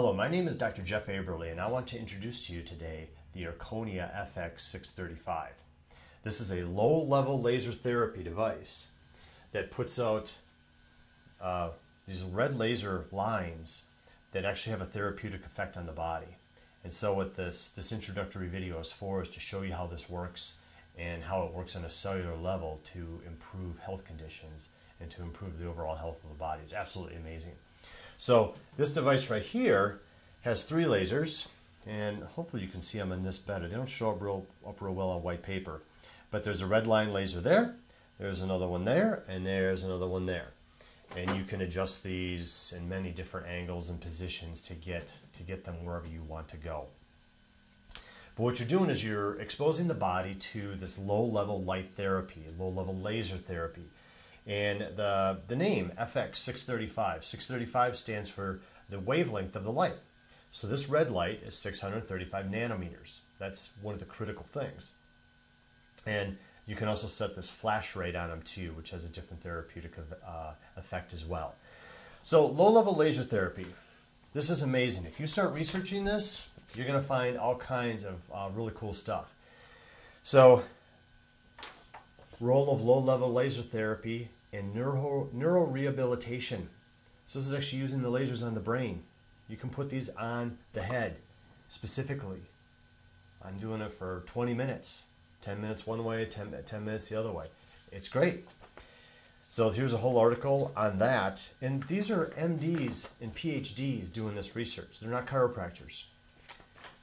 Hello, my name is Dr. Jeff Aberle, and I want to introduce to you today the Erchonia FX635. This is a low level laser therapy device that puts out uh, these red laser lines that actually have a therapeutic effect on the body. And so, what this, this introductory video is for is to show you how this works and how it works on a cellular level to improve health conditions and to improve the overall health of the body. It's absolutely amazing. So this device right here has three lasers, and hopefully you can see them in this better. They don't show up real, up real well on white paper, but there's a red line laser there, there's another one there, and there's another one there. And you can adjust these in many different angles and positions to get, to get them wherever you want to go. But what you're doing is you're exposing the body to this low level light therapy, low level laser therapy. And the, the name FX635, 635 stands for the wavelength of the light. So this red light is 635 nanometers. That's one of the critical things. And you can also set this flash rate on them too, which has a different therapeutic uh, effect as well. So low level laser therapy. This is amazing. If you start researching this, you're going to find all kinds of uh, really cool stuff. So role of low level laser therapy and neuro, rehabilitation. So this is actually using the lasers on the brain. You can put these on the head specifically. I'm doing it for 20 minutes. 10 minutes one way, 10, 10 minutes the other way. It's great. So here's a whole article on that. And these are MDs and PhDs doing this research. They're not chiropractors.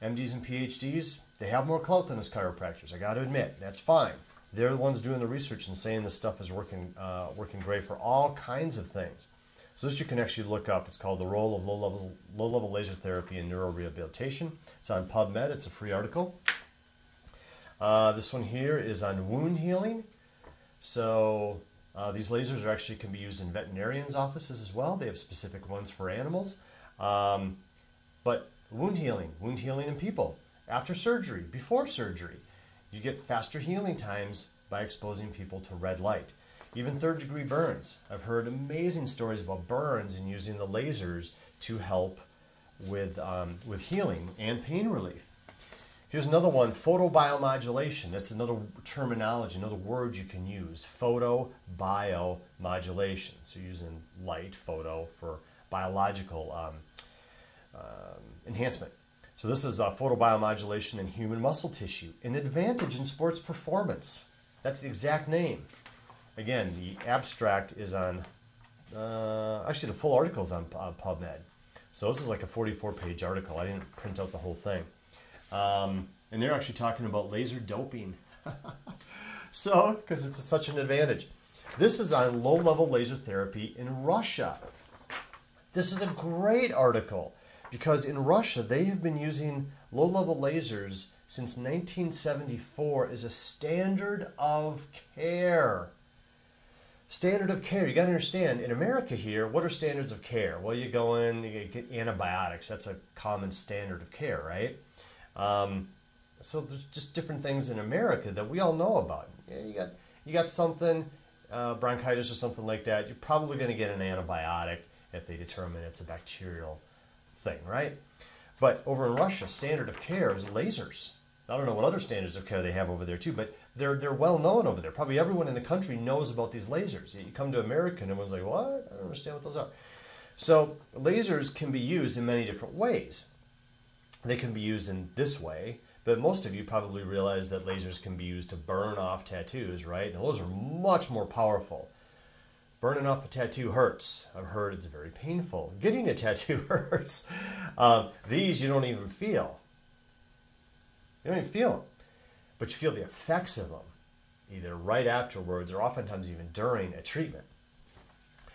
MDs and PhDs, they have more clout than us chiropractors. I got to admit, that's fine. They're the ones doing the research and saying this stuff is working, uh, working great for all kinds of things. So this you can actually look up. It's called The Role of Low-Level, Low-Level Laser Therapy in Neurorehabilitation. It's on PubMed. It's a free article. Uh, this one here is on wound healing. So uh, these lasers are actually can be used in veterinarians' offices as well. They have specific ones for animals. Um, but wound healing, wound healing in people, after surgery, before surgery. You get faster healing times by exposing people to red light. Even third degree burns. I've heard amazing stories about burns and using the lasers to help with, um, with healing and pain relief. Here's another one, photobiomodulation. That's another terminology, another word you can use. Photobiomodulation. So using light, photo, for biological um, um, enhancement. So this is uh, photobiomodulation in human muscle tissue, an advantage in sports performance. That's the exact name. Again, the abstract is on, uh, actually the full article is on uh, PubMed. So this is like a 44-page article. I didn't print out the whole thing. Um, and they're actually talking about laser doping. so, because it's a, such an advantage. This is on low-level laser therapy in Russia. This is a great article because in Russia they have been using low level lasers since 1974 as a standard of care. Standard of care, you got to understand, in America here, what are standards of care? Well, you go in, you get antibiotics, that's a common standard of care, right? Um, so there's just different things in America that we all know about. You got, you got something, uh, bronchitis or something like that, you're probably going to get an antibiotic if they determine it's a bacterial thing, right? But over in Russia, standard of care is lasers. I don't know what other standards of care they have over there too, but they're they're well known over there. Probably everyone in the country knows about these lasers. You come to America and everyone's like, "What? I don't understand what those are." So lasers can be used in many different ways. They can be used in this way, but most of you probably realize that lasers can be used to burn off tattoos, right? And those are much more powerful. Burning off a tattoo hurts. I've heard it's very painful. Getting a tattoo hurts. Um, these you don't even feel. You don't even feel them. But you feel the effects of them, either right afterwards or oftentimes even during a treatment.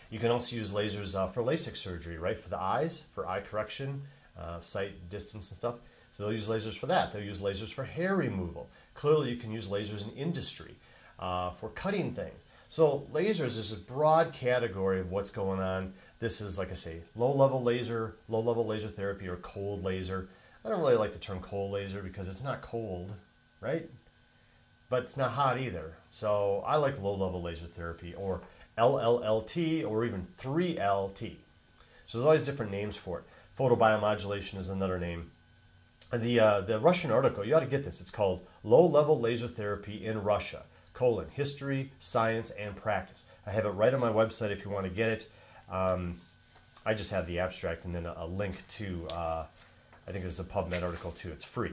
You can also use lasers uh, for LASIK surgery, right? For the eyes, for eye correction, uh, sight distance and stuff. So they'll use lasers for that. They'll use lasers for hair removal. Clearly, you can use lasers in industry uh, for cutting things. So lasers is a broad category of what's going on. This is, like I say, low-level laser, low-level laser therapy, or cold laser. I don't really like the term cold laser because it's not cold, right? But it's not hot either. So I like low-level laser therapy, or LLLT, or even 3LT. So there's always different names for it. Photobiomodulation is another name. The, uh, the Russian article, you ought to get this. It's called Low Level Laser Therapy in Russia, colon, history, science, and practice. I have it right on my website if you want to get it. Um, I just have the abstract and then a, a link to, uh, I think it's a PubMed article too. It's free.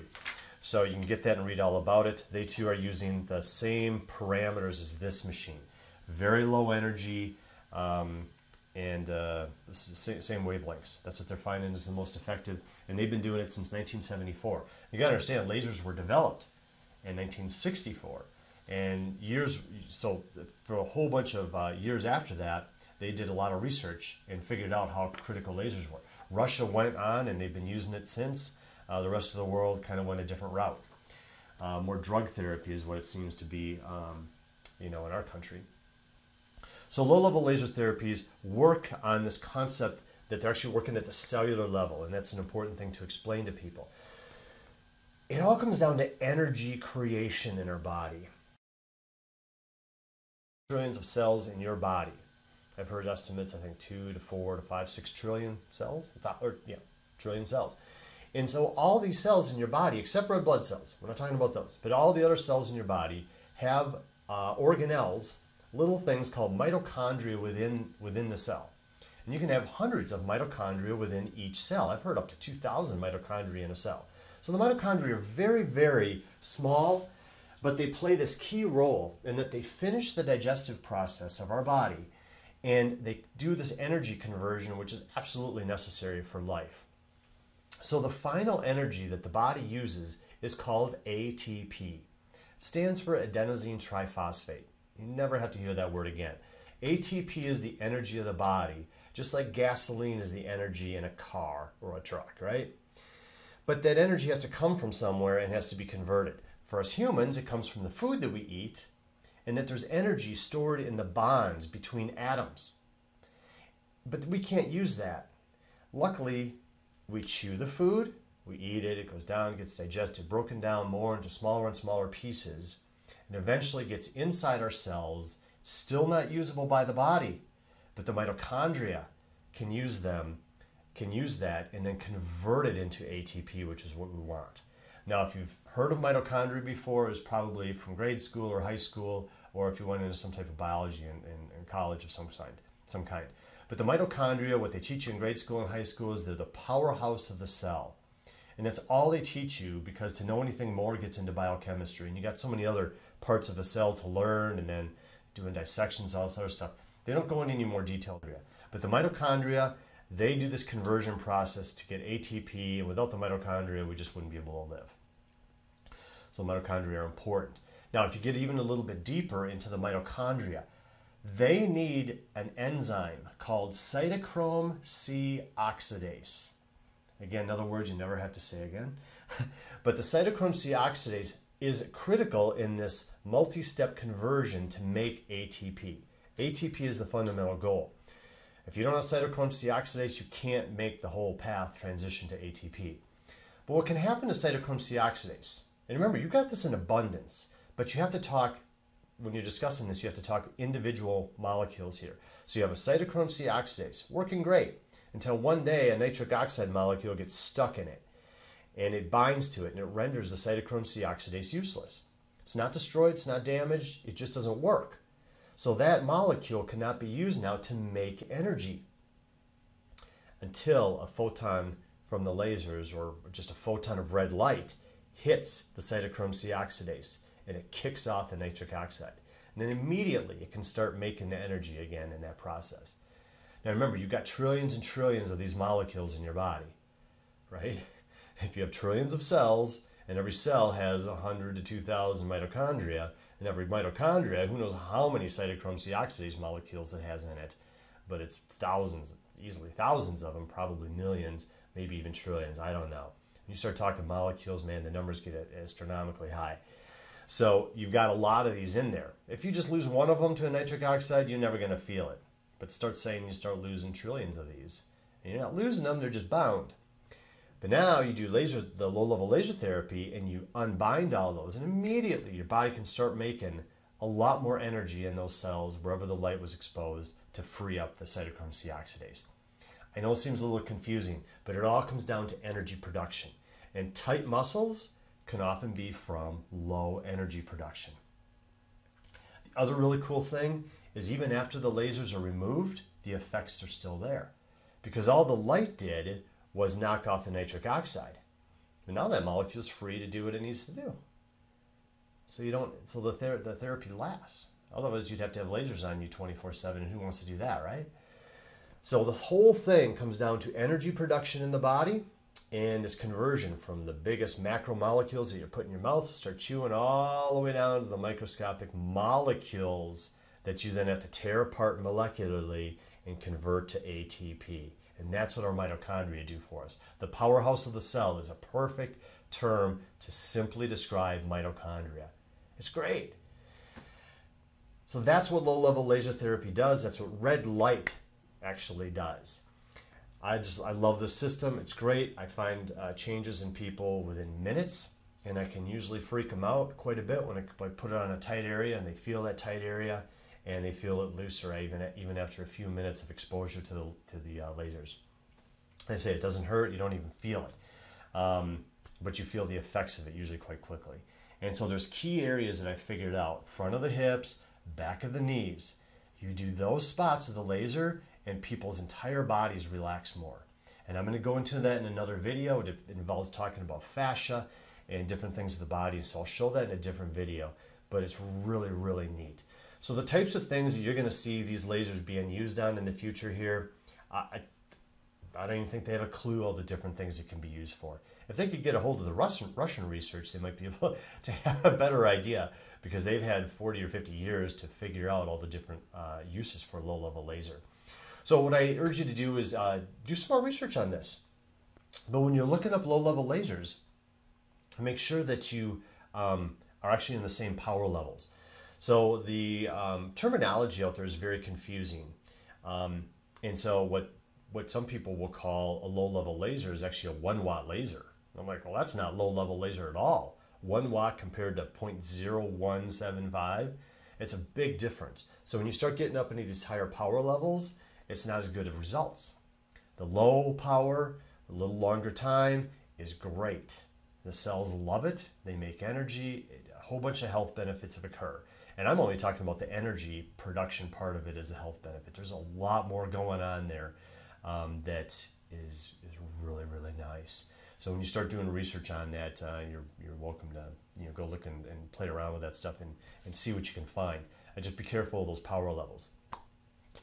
So you can get that and read all about it. They too are using the same parameters as this machine. Very low energy um, and uh, same, wavelengths. That's what they're finding is the most effective. And they've been doing it since 1974. You gotta understand, lasers were developed in 1964. And years, so for a whole bunch of uh, years after that, they did a lot of research and figured out how critical lasers were. Russia went on and they've been using it since. Uh, the rest of the world kind of went a different route. Uh, more drug therapy is what it seems to be, um, you know, in our country. So low-level laser therapies work on this concept that they're actually working at the cellular level, and that's an important thing to explain to people. It all comes down to energy creation in our body. Trillions of cells in your body. I've heard estimates, I think two to four to five, six trillion cells, or yeah, trillion cells. And so all these cells in your body, except red blood cells, we're not talking about those, but all the other cells in your body have uh, organelles, little things called mitochondria within, within the cell. And you can have hundreds of mitochondria within each cell. I've heard up to 2,000 mitochondria in a cell. So the mitochondria are very, very small, but they play this key role in that they finish the digestive process of our body and they do this energy conversion, which is absolutely necessary for life. So the final energy that the body uses is called ATP. It stands for adenosine triphosphate. You never have to hear that word again. ATP is the energy of the body, just like gasoline is the energy in a car or a truck, right? But that energy has to come from somewhere and has to be converted. For us humans, it comes from the food that we eat, and that there's energy stored in the bonds between atoms. But we can't use that. Luckily, we chew the food, we eat it, it goes down, gets digested, broken down more into smaller and smaller pieces, and eventually gets inside our cells, still not usable by the body, but the mitochondria can use them, can use that, and then convert it into ATP, which is what we want. Now, if you've heard of mitochondria before, it's probably from grade school or high school, or if you went into some type of biology in, in, in college of some kind, some kind. But the mitochondria, what they teach you in grade school and high school is they're the powerhouse of the cell. And that's all they teach you because to know anything more gets into biochemistry. And you got so many other parts of a cell to learn and then doing dissections, all this other stuff. They don't go into any more detail. But the mitochondria, they do this conversion process to get ATP, and without the mitochondria, we just wouldn't be able to live. So mitochondria are important. Now, if you get even a little bit deeper into the mitochondria, they need an enzyme called cytochrome C oxidase. Again, another word you never have to say again. but the cytochrome C oxidase is critical in this multi step conversion to make ATP. ATP is the fundamental goal. If you don't have cytochrome C oxidase, you can't make the whole path transition to ATP. But what can happen to cytochrome C oxidase? And remember, you got this in abundance, but you have to talk when you're discussing this, you have to talk individual molecules here. So you have a cytochrome C oxidase, working great, until one day a nitric oxide molecule gets stuck in it, and it binds to it, and it renders the cytochrome C oxidase useless. It's not destroyed, it's not damaged, it just doesn't work. So that molecule cannot be used now to make energy until a photon from the lasers or just a photon of red light hits the cytochrome C oxidase and it kicks off the nitric oxide. And then immediately it can start making the energy again in that process. Now remember, you've got trillions and trillions of these molecules in your body, right? If you have trillions of cells, and every cell has 100 to 2,000 mitochondria, and every mitochondria, who knows how many cytochrome C oxidase molecules it has in it, but it's thousands, easily thousands of them, probably millions, maybe even trillions, I don't know. You start talking molecules, man, the numbers get astronomically high. So you've got a lot of these in there. If you just lose one of them to a nitric oxide, you're never going to feel it. But start saying you start losing trillions of these. And you're not losing them, they're just bound. But now you do laser, the low-level laser therapy, and you unbind all those, and immediately your body can start making a lot more energy in those cells wherever the light was exposed to free up the cytochrome C oxidase. I know it seems a little confusing, but it all comes down to energy production. And tight muscles can often be from low energy production. The other really cool thing is even after the lasers are removed, the effects are still there. Because all the light did was knock off the nitric oxide. And now that molecule is free to do what it needs to do. So you don't so the, ther- the therapy lasts. Otherwise you'd have to have lasers on you 24/7 and who wants to do that, right? So the whole thing comes down to energy production in the body and this conversion from the biggest macromolecules that you put in your mouth, start chewing all the way down to the microscopic molecules that you then have to tear apart molecularly and convert to ATP. And that's what our mitochondria do for us. The powerhouse of the cell is a perfect term to simply describe mitochondria. It's great. So that's what low level laser therapy does. That's what red light actually does. I just I love the system. It's great. I find uh, changes in people within minutes, and I can usually freak them out quite a bit when I, when I, put it on a tight area and they feel that tight area, and they feel it looser even even after a few minutes of exposure to the to the uh, lasers. I say it doesn't hurt. You don't even feel it, um, but you feel the effects of it usually quite quickly. And so there's key areas that I figured out: front of the hips, back of the knees. You do those spots of the laser and people's entire bodies relax more. And I'm going to go into that in another video. It involves talking about fascia and different things of the body. So I'll show that in a different video, but it's really, really neat. So the types of things that you're going to see these lasers being used on in the future here, I, I don't even think they have a clue all the different things it can be used for. If they could get a hold of the Russian, Russian research, they might be able to have a better idea because they've had 40 or 50 years to figure out all the different uh, uses for low-level laser. So what I urge you to do is uh, do some more research on this. But when you're looking up low-level lasers, make sure that you um, are actually in the same power levels. So the um, terminology out there is very confusing. Um, and so what, what some people will call a low-level laser is actually a one watt laser. I'm like, well, that's not low-level laser at all. One watt compared to 0.0175, it's a big difference. So when you start getting up into these higher power levels, it's not as good of results. The low power, a little longer time is great. The cells love it. They make energy. A whole bunch of health benefits have occur. And I'm only talking about the energy production part of it as a health benefit. There's a lot more going on there um, that is, is really, really nice. So when you start doing research on that, uh, you're, you're welcome to you know, go look and, and play around with that stuff and, and see what you can find. And just be careful of those power levels.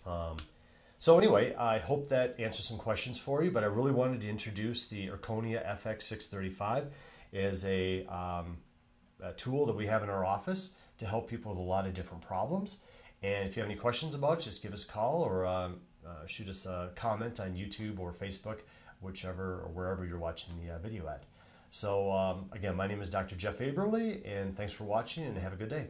Um, so anyway, I hope that answers some questions for you, but I really wanted to introduce the Erchonia FX635 as a, um, a tool that we have in our office to help people with a lot of different problems. And if you have any questions about it, just give us a call or um, uh, shoot us a comment on YouTube or Facebook, whichever or wherever you're watching the uh, video at. So um, again, my name is Dr. Jeff Aberle, and thanks for watching and have a good day.